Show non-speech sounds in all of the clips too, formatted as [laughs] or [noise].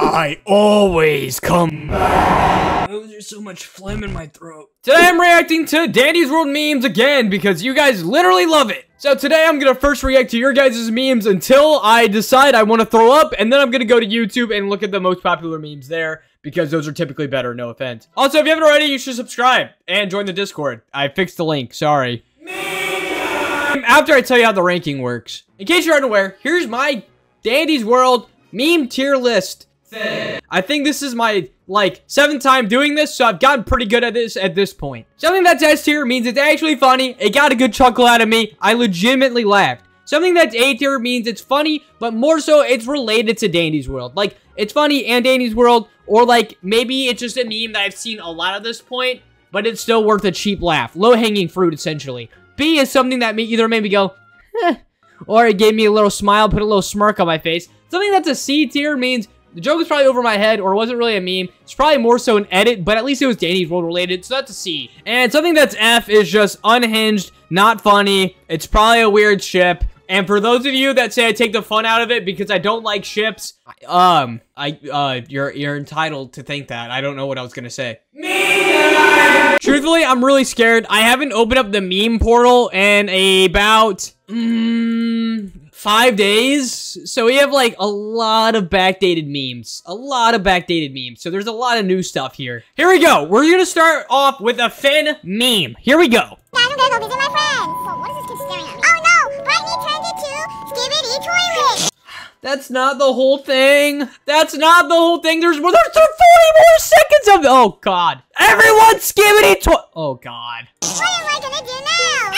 I always come back. Oh, there's so much phlegm in my throat. Today I'm reacting to Dandy's World memes again because you guys literally love it. So today I'm gonna first react to your guys' memes until I decide I want to throw up, and then I'm gonna go to YouTube and look at the most popular memes there because those are typically better, no offense. Also, if you haven't already, you should subscribe and join the Discord. I fixed the link, sorry. After I tell you how the ranking works. In case you're unaware, here's my Dandy's World meme tier list. I think this is my, like, seventh time doing this, so I've gotten pretty good at this at this point. Something that's S tier means it's actually funny, it got a good chuckle out of me, I legitimately laughed. Something that's A tier means it's funny, but more so it's related to Dandy's World. Like, it's funny and Dandy's World, or like, maybe it's just a meme that I've seen a lot at this point, but it's still worth a cheap laugh. Low-hanging fruit, essentially. B is something that me either made me go, eh, or it gave me a little smile, put a little smirk on my face. Something that's a C tier means the joke is probably over my head or wasn't really a meme. It's probably more so an edit, but at least it was Dandy's World related, so that's a C. And something that's F is just unhinged, not funny. It's probably a weird ship. And for those of you that say I take the fun out of it because I don't like ships, um, I, uh, you're, you're entitled to think that. I don't know what I was gonna say. Truthfully, I'm really scared. I haven't opened up the meme portal in about, mm, five days. So we have like a lot of backdated memes. A lot of backdated memes. So there's a lot of new stuff here. Here we go. We're gonna start off with a Finn meme. Here we go. I'm gonna go visit my friends. Whoa, what is this kid staring at me? Oh no! Brightney turned into Skibidi Toilet! That's not the whole thing. That's not the whole thing. There's more. There's 40 more seconds of. Oh God! Everyone, skibidi to. Oh God! What am I gonna do now?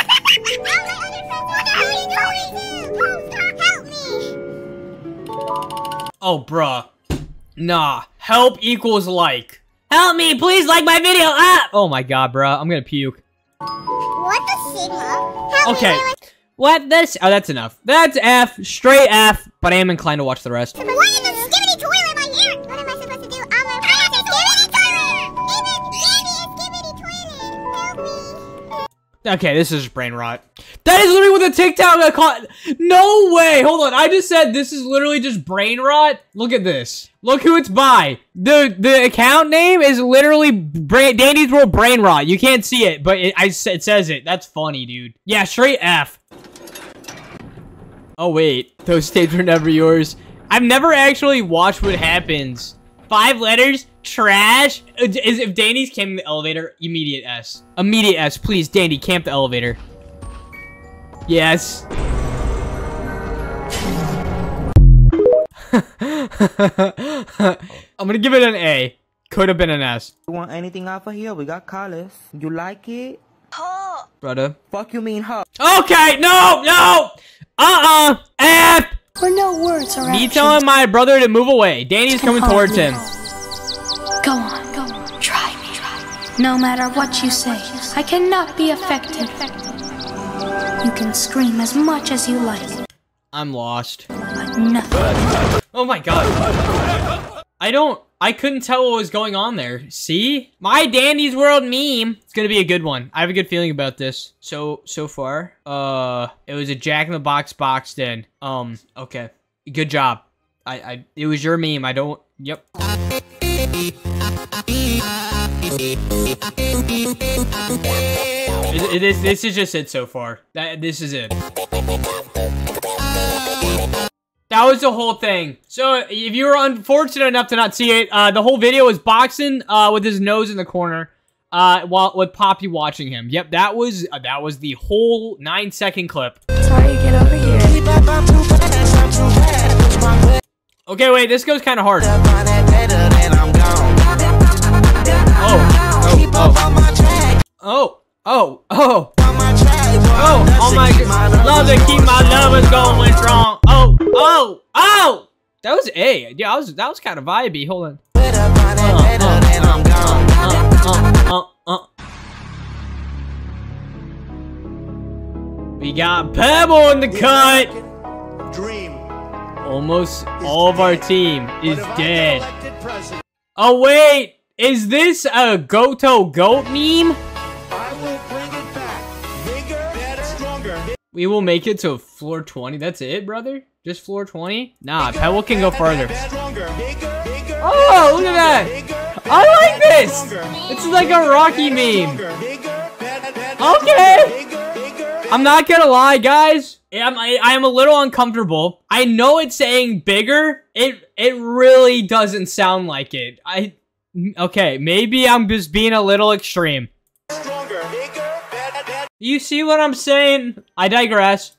Oh, bruh. Nah. Help equals like. Help me, please like my video up. Oh my God, bruh. I'm gonna puke. What the Sigma? Help Okay. me? What this? Oh, that's enough. That's F. Straight F. But I am inclined to watch the rest. Okay, this is brain rot. That is literally what the TikTok caught. No way. Hold on. I just said this is literally just brain rot. Look at this. Look who it's by. The the account name is literally Bra Dandy's World Brain Rot. You can't see it, but it, I, it says it. That's funny, dude. Yeah, straight F. Oh, wait. Those states were never yours. I've never actually watched what happens. Five letters? Trash? Uh, Is if Dandy's camping the elevator, immediate S. Immediate S. Please, Dandy, camp the elevator. Yes. [laughs] I'm gonna give it an A. Could have been an S. You want anything off of here? We got collars. You like it? Huh. Brother. Fuck you mean huh? Okay, no, no! Uh-uh! F! Where no words are Me actions. telling my brother to move away. Dandy's coming towards him. Go No matter what you say, I cannot be affected. You can scream as much as you like, I'm lost. but nothing. Oh my god. I don't... I couldn't tell what was going on there. See? My Dandy's World meme. It's gonna be a good one. I have a good feeling about this. So, so far. Uh, it was a Jack in the Box boxed in. Um, okay. Good job. I, I, it was your meme. I don't... Yep. It- this is just it so far. That This is it. That was the whole thing. So if you were unfortunate enough to not see it, uh, the whole video was boxing uh, with his nose in the corner, uh, while with Poppy watching him. Yep, that was uh, that was the whole nine second clip. Sorry, get over here. Okay, wait, this goes kind of hard. Oh, oh, oh, oh, oh, my god, love to keep my lovers going strong. Oh, oh, oh, that was A. Yeah, that was that was kind of vibey. Hold on. Uh, uh, uh. We got Pebble in the cut. Dream. Almost all of our team is dead. Oh wait, is this a Goto goat meme? We will make it to floor 20. That's it, brother? Just floor 20? Nah, Pebble can go further. Stronger, bigger, bigger, Oh, look at that. I like this. It's like a Rocky meme. Okay. I'm not gonna lie, guys. I'm, I, I'm a little uncomfortable. I know it's saying bigger. It it really doesn't sound like it. I okay, maybe I'm just being a little extreme. You see what I'm saying? I digress.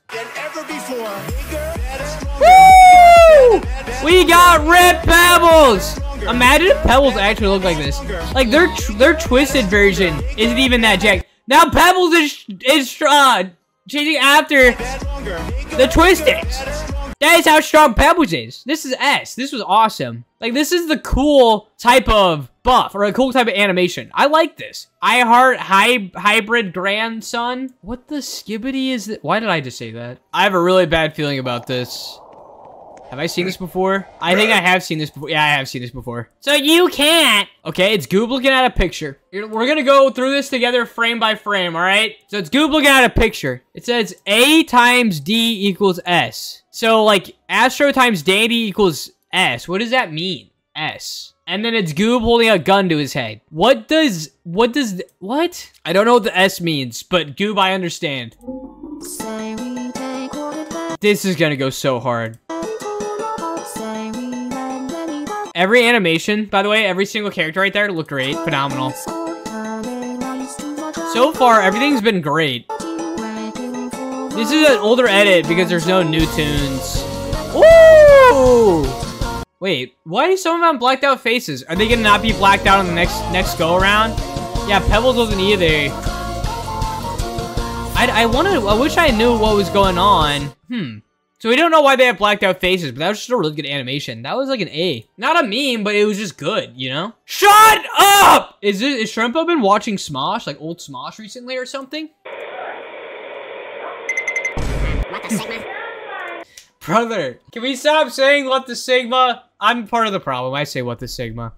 Woo! We got red pebbles. Imagine if pebbles actually look like this. Like their their twisted version isn't even that jacked. Now pebbles is is uh, changing after the twisted. That is how strong Pebbles is. This is S. This was awesome. Like, this is the cool type of buff, or a cool type of animation. I like this. I heart hy hybrid grandson. What the skibidi is that? Why did I just say that? I have a really bad feeling about this. Have I seen this before? I think I have seen this before. Yeah, I have seen this before. So you can't. Okay, it's Goob looking at a picture. We're gonna go through this together frame by frame, all right? So it's Goob looking at a picture. It says A times D equals S. So like Astro times Dandy equals S. What does that mean? S. And then it's Goob holding a gun to his head. What does, what does, what? I don't know what the S means, but Goob, I understand. This is gonna go so hard. Every animation, by the way, every single character right there looked great. Phenomenal. So far, everything's been great. This is an older edit because there's no new tunes. Ooh! Wait, why do some of them blacked out faces? Are they gonna not be blacked out on the next next go around? Yeah, Pebbles wasn't either. I, I wanted, I wish I knew what was going on. Hmm. So we don't know why they have blacked out faces, but that was just a really good animation. That was like an A. Not a meme, but it was just good, you know? Shut up! Is it is Shrimpo been watching Smosh, like old Smosh recently or something? What the Sigma? Brother, can we stop saying what the Sigma? I'm part of the problem. I say what the Sigma.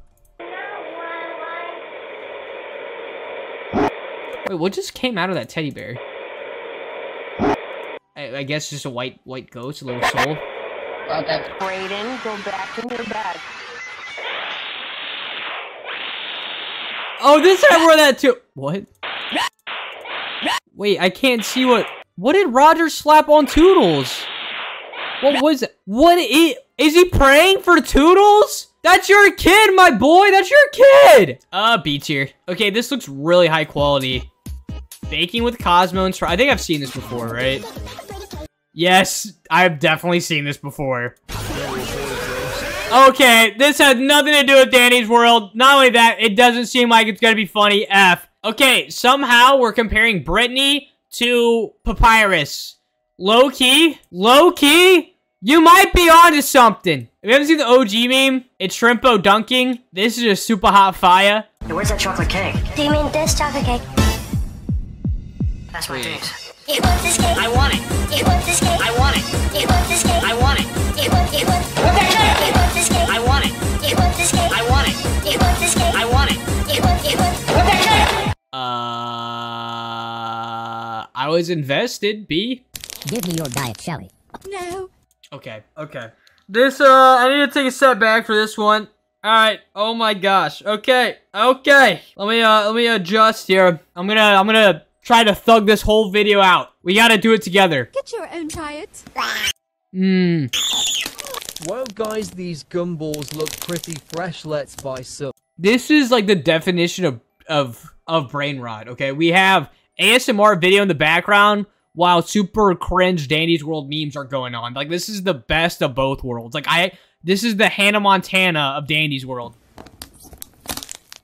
Wait, what just came out of that teddy bear? I, I guess just a white white ghost, a little soul. Brayden, go back in your bed. Oh, this I wore that too. What? Wait, I can't see what. What did Rodger slap on Toodles? What was it? What is? Is he praying for Toodles? That's your kid, my boy. That's your kid. Uh, B tier. Okay, this looks really high quality. Baking with Cosmo and Str- I think I've seen this before, right? Yes, I've definitely seen this before. Okay, this has nothing to do with Dandy's World. Not only that, it doesn't seem like it's gonna be funny. F. Okay, somehow we're comparing Brightney to Papyrus. Low key, low key, you might be onto something. If you haven't seen the OG meme, it's Shrimpo dunking. This is a super hot fire. Hey, where's that chocolate cake? Do you mean this chocolate cake? That's my dreams. You want this cake? I want it. You want this cake? I want it. You want this cake? I want it. You want, you want, Want that cake? you want this cake? I want it. You want this cake? I want it. You want this cake? I want it. You want, you want, Want that cake? Uh, I was invested, B. Give me your diet, Shelly. No. Okay, okay. This, uh, I need to take a step back for this one. Alright, oh my gosh. Okay, okay. Let me, uh, let me adjust here. I'm gonna, I'm gonna try to thug this whole video out. We gotta do it together. Get your own diet. Mmm. Well, guys, these gumballs look pretty fresh. Let's buy some. This is like the definition of, of, of brain rot, okay? We have ASMR video in the background while super cringe Dandy's World memes are going on. Like, this is the best of both worlds. Like, I, this is the Hannah Montana of Dandy's World.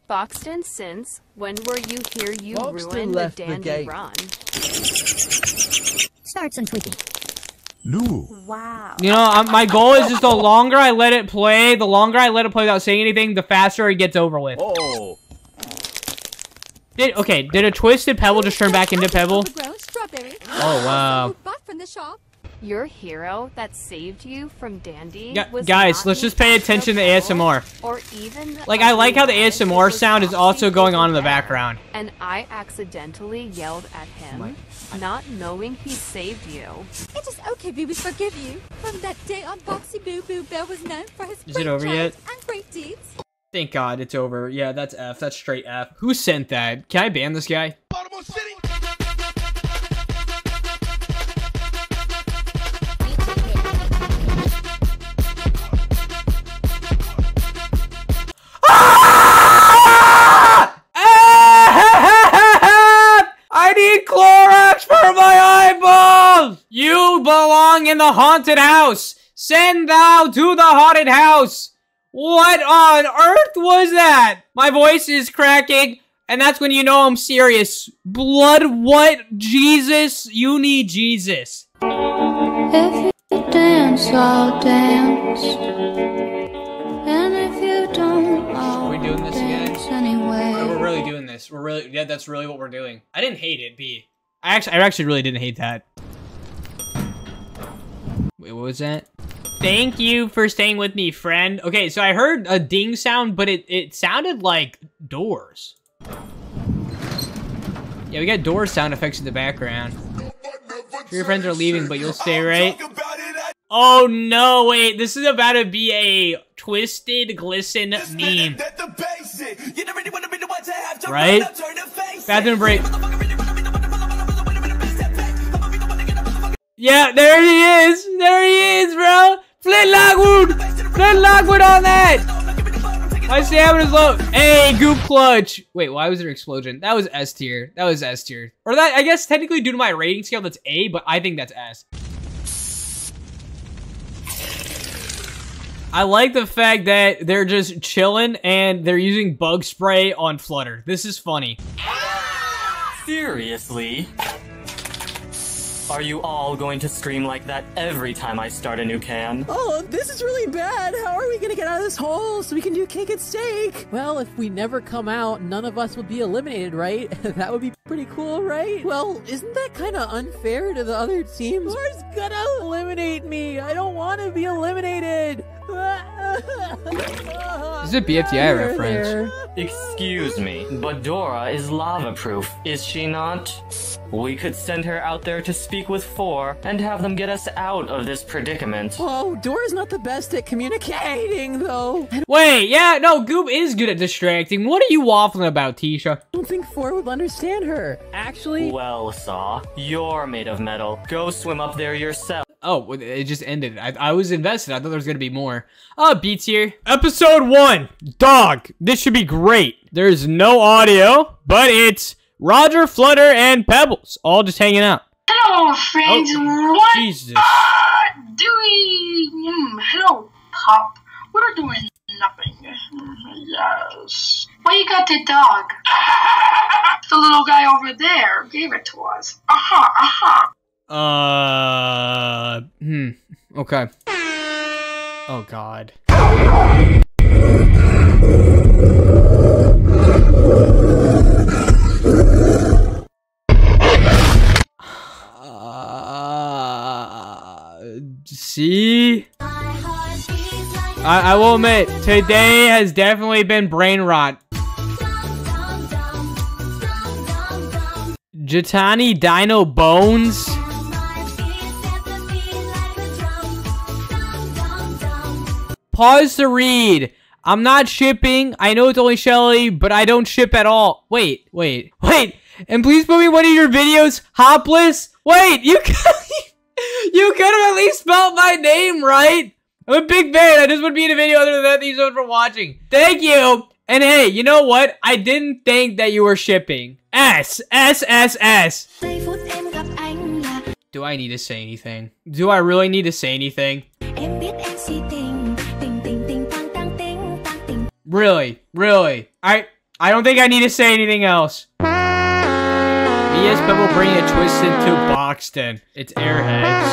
Boxten, since when were you here? You Boxten ruined left the the dandy game. run. Start some tweaking. Wow. You know, um, my goal is just the longer I let it play, the longer I let it play without saying anything, the faster it gets over with. Oh. Did okay? Did a twisted pebble just turn back into pebble? Oh wow. Bought from the shop. Your hero that saved you from Dandy Gu- was guys, let's just pay attention to ASMR. Or even Like, I like how the ASMR sound is also going on in the background. And I accidentally yelled at him, not knowing he saved you. It is okay, we will forgive you. From that day on, Boxy Boo Boo Bear was known for his Is great it over yet? and great deeds. Thank God it's over. Yeah, that's F. That's straight F. Who sent that? Can I ban this guy? Ah! [laughs] I need Clorox for my eyeballs! You belong in the haunted house! Send thou to the haunted house! What on earth was that? My voice is cracking, and that's when you know I'm serious. Blood, what? Jesus? You need Jesus. If you dance, I'll dance. And if you don't, I'll we doing this again? dance anyway. We're really doing this. We're really, yeah, that's really what we're doing. I didn't hate it, B. I actually, I actually really didn't hate that. Wait, what was that? Thank you for staying with me, friend. Okay, so I heard a ding sound, but it, it sounded like doors. Yeah, we got door sound effects in the background. Sure your friends are leaving, but you'll stay, right? Oh no, wait, this is about to be a twisted glisten meme. Right? Bathroom break. Yeah, there he is! There he is, bro! Flint Lockwood! Flint Lockwood on that! My stamina's low. Hey, Goob clutch! Wait, why was there an explosion? That was S tier. That was S tier. Or that, I guess technically due to my rating scale, that's A, but I think that's S. I like the fact that they're just chilling and they're using bug spray on Flutter. This is funny. Seriously? Are you all going to scream like that every time I start a new can? Oh, this is really bad. How are we gonna get out of this hole so we can do cake and steak? Well, if we never come out, none of us would be eliminated, right? [laughs] that would be pretty cool, right? Well, isn't that kind of unfair to the other teams? Who's gonna eliminate me? I don't want to be eliminated. [laughs] This is a BFDI reference. Excuse me, but Dora is lava proof, is she not? We could send her out there to speak with four and have them get us out of this predicament. Oh, Dora's not the best at communicating, though. Wait, yeah, no, Goob is good at distracting. What are you waffling about, Tisha? I don't think Four would understand her. Actually, Well, Saw, you're made of metal. Go swim up there yourself. Oh, it just ended. I, I was invested. I thought there was gonna be more. Oh, beats here. Episode one. Dog. This should be great. There's no audio, but it's Rodger, Flutter, and Pebbles all just hanging out. Hello, friends. Oh, what Jesus. are doing? Hello, Pop. What are doing? Nothing. Yes. Why you got the dog? [laughs] the little guy over there gave it to us. Aha, aha. Uh, hmm. Okay. Oh God. Uh, see? I, I will admit, today has definitely been brain rot. Jatani Dino Bones? Pause to read. I'm not shipping. I know it's only Shelly, but I don't ship at all. Wait, wait, [laughs] wait. And please put me one of your videos, Hopless. Wait, you could, [laughs] you could have at least spelled my name right. I'm a big fan. I just would be in a video other than that. Thank you so much for watching. Thank you. And hey, you know what? I didn't think that you were shipping. S, S, S, S. Do I need to say anything? Do I really need to say anything? Really? Really? I I don't think I need to say anything else. ES Pebble bringing a twist into Boxten. It's Airheads.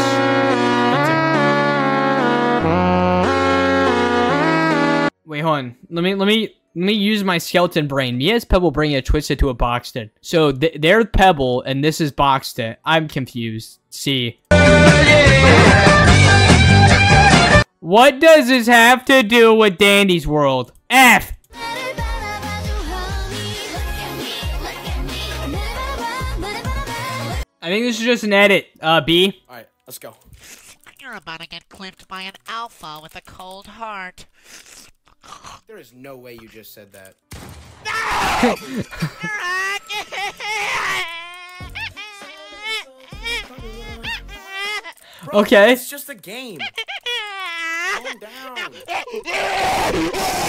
Wait, hold on. Let me let me let me use my skeleton brain. Mia's Pebble bringing a twist into a Boxten. So th they're Pebble and this is Boxten. I'm confused. See. What does this have to do with Dandy's World? F. I think this is just an edit. Uh, B. Alright, let's go. You're about to get clipped by an alpha with a cold heart. There is no way you just said that. Bro, [laughs] Okay. It's just a game. [laughs] Calm down.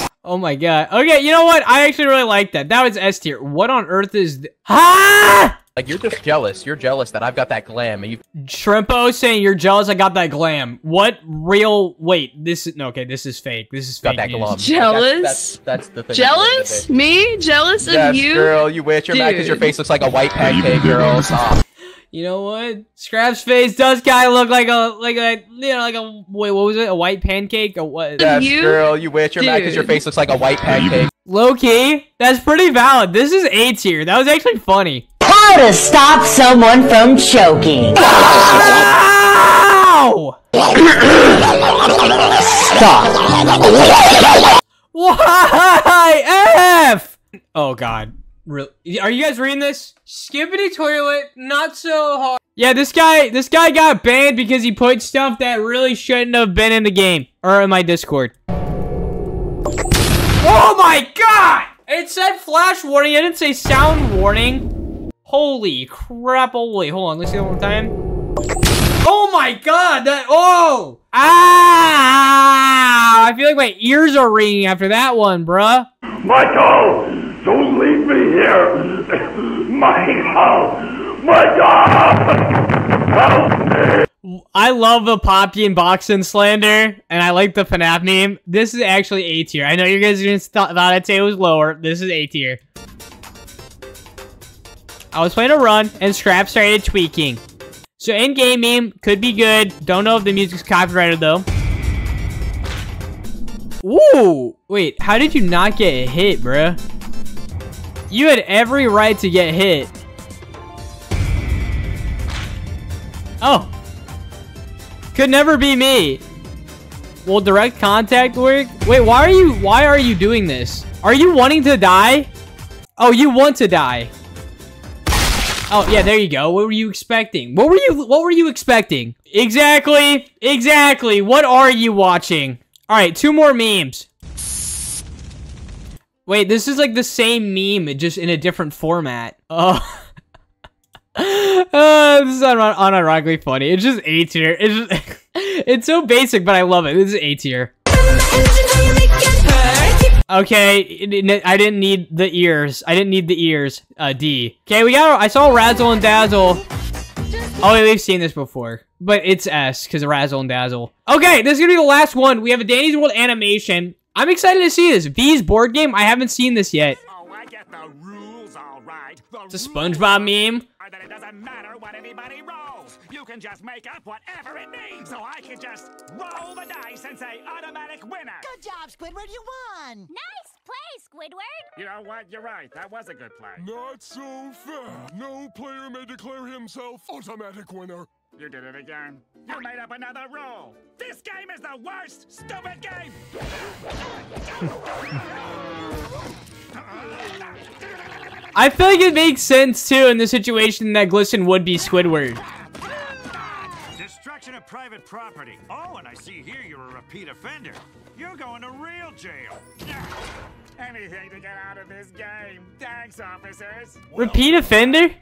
[laughs] Oh my god. Okay, you know what? I actually really like that. That was S tier. What on earth is th- Ah! Like you're just jealous. You're jealous that I've got that glam and you Shrimpo saying you're jealous I got that glam. What real wait, this is no okay, this is fake. This is got fake. that news. glum. Jealous? That's, that's, that's the thing. Jealous? Me? Jealous Yes, of you? girl, you wish. You're mad because your face looks like a white pancake, girl. Stop. You know what? Scrap's face does kind of look like a like a you know like a wait what was it? A white pancake? or what? Yes, girl, you wish. You're mad because your face looks like a white pancake. Low key, that's pretty valid. This is A tier. That was actually funny. How to stop someone from choking. [laughs] Ow! Stop. [laughs] Why F? Oh God. Real? Are you guys reading this? Skibidi toilet, not so hard. Yeah, this guy, this guy got banned because he put stuff that really shouldn't have been in the game or in my Discord. Oh my God! It said flash warning. It didn't say sound warning. Holy crap! Holy, hold on. Let's see one more time. Oh my God! That oh ah! I feel like my ears are ringing after that one, bruh. Michael, don't leave me here. my Michael, help me. I love the Poppy and Boxten slander, and I like the FNAF meme. This is actually A tier. I know you guys thought thought I'd say it was lower. This is A tier. I was playing a run, and Scrap started tweaking. So in-game meme could be good. Don't know if the music's copyrighted though. Ooh! Wait, how did you not get hit, bruh? You had every right to get hit. Oh. Could never be me. Will direct contact work? Wait, why are you why are you doing this? Are you wanting to die? Oh, you want to die. Oh, yeah, there you go. What were you expecting? What were you what were you expecting? Exactly. Exactly. What are you watching? All right, two more memes. Wait, this is like the same meme, just in a different format. Oh. uh, [laughs] this is un- unironically funny. It's just A tier. It's just, [laughs] it's so basic, but I love it. This is A tier. Okay, I didn't need the ears. I didn't need the ears. Uh, D. Okay, we got. I saw Razzle and Dazzle. Oh, we've seen this before, but it's S because Razzle and Dazzle. Okay, this is gonna be the last one. We have a Dandy's World animation. I'm excited to see this. Vee's board game. I haven't seen this yet. Oh, it's a SpongeBob meme. That it doesn't matter what anybody rolls. You can just make up whatever it means. So I can just roll the dice and say automatic winner. Good job, Squidward. You won. Nice play, Squidward. You know what? You're right. That was a good play. Not so fair. No player may declare himself automatic winner. You did it again. You made up another rule. This game is the worst stupid game. I feel like it makes sense too in the situation that Glisten would be Squidward. Destruction of private property. Oh, and I see here you're a repeat offender. You're going to real jail. Anything to get out of this game. Thanks, officers. Repeat offender?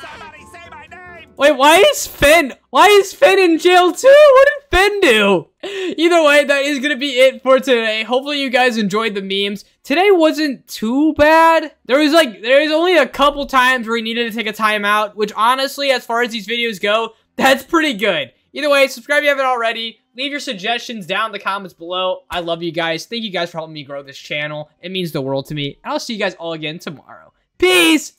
Somebody say my name. Wait, why is Finn? Why is Finn in jail too? What did Finn do? Either way, that is gonna be it for today. Hopefully, you guys enjoyed the memes. Today wasn't too bad. There was like, there was only a couple times where we needed to take a timeout, which honestly, as far as these videos go, that's pretty good. Either way, subscribe if you haven't already. Leave your suggestions down in the comments below. I love you guys. Thank you guys for helping me grow this channel. It means the world to me. And I'll see you guys all again tomorrow. Peace!